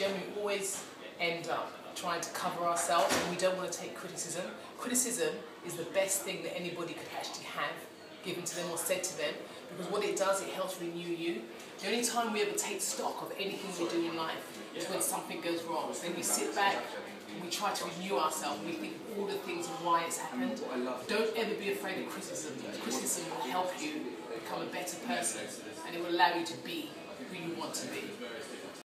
generally always end up trying to cover ourselves and we don't want to take criticism. Criticism is the best thing that anybody could actually have given to them or said to them because what it does, it helps renew you. The only time we ever take stock of anything we do in life is when something goes wrong. So then we sit back and we try to renew ourselves. We think all the things and why it's happened. Don't ever be afraid of criticism. Criticism will help you become a better person and it will allow you to be who you want to be.